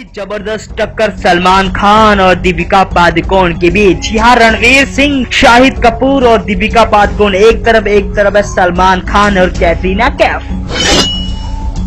ज़बरदस्त टक्कर सलमान खान और दीपिका पादुकोण के बीच। यहाँ रणवीर सिंह, शाहिद कपूर और दीपिका पादुकोण एक तरफ़ एक तरफ़ है सलमान खान और कैटरीना कैफ।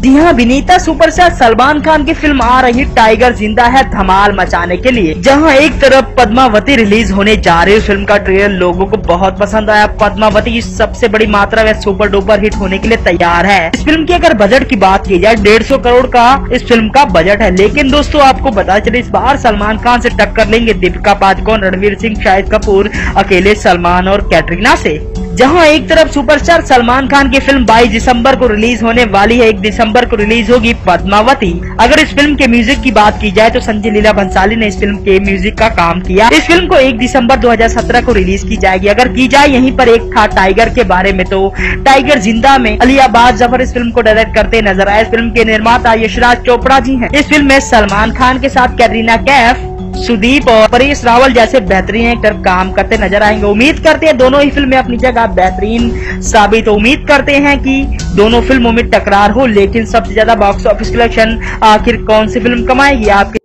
जी हाँ अभिनेता सुपरस्टार सलमान खान की फ़िल्म आ रही टाइगर, ज़िंदा है धमाल मचाने के लिए। जहाँ एक तरफ़ पद्मावती रिलीज़ होने जा रही फ़िल्म का ट्रेलर लोगों को बहुत पसंद आया। पद्मावती इस सबसे बड़ी मात्रा में सुपर डुपर हिट होने के लिए तैयार है। इस फ़िल्म की अगर बजट की बात की जाए, डेढ़ करोड़ का इस फ़िल्म का बजट है। लेकिन दोस्तों, आपको बता चले, इस बार सलमान खान से टक्कर लेंगे दीपिका पादुकोण, रणवीर सिंह, शाहिद कपूर, अकेले सलमान और कैटरीना से। जहाँ एक तरफ़ सुपरस्टार सलमान खान की फ़िल्म 22 दिसंबर को रिलीज़ होने वाली है, एक दिसंबर को रिलीज़ होगी पद्मावती। अगर इस फ़िल्म के म्यूज़िक की बात की जाए तो संजय लीला भंसाली ने इस फ़िल्म के म्यूज़िक का काम किया। इस फ़िल्म को एक दिसंबर 2017 को रिलीज़ की जाएगी। अगर की जाए, यहीं पर एक था टाइगर के बारे में तो। टाइगर ज़िंदा में अलियाबाद ज़फ़र इस फ़िल्म को डायरेक्ट करते नज़र आए। इस फ़िल्म के निर्माता यशराज चोपड़ा जी है। इस फ़िल्म में सलमान खान के साथ कैटरीना कैफ सुदीप और परेश रावल जैसे बेहतरीन एक्टर काम करते नज़र आएँगे। उम्मीद करते हैं दोनों ही फ़िल्में अपनी जगह बेहतरीन साबित उम्मीद करते हैं कि दोनों फ़िल्मों में टकरार हो, लेकिन सबसे ज़्यादा बॉक्स ऑफ़िस कलेक्शन आखिर कौन सी फ़िल्म कमाएगी? आपके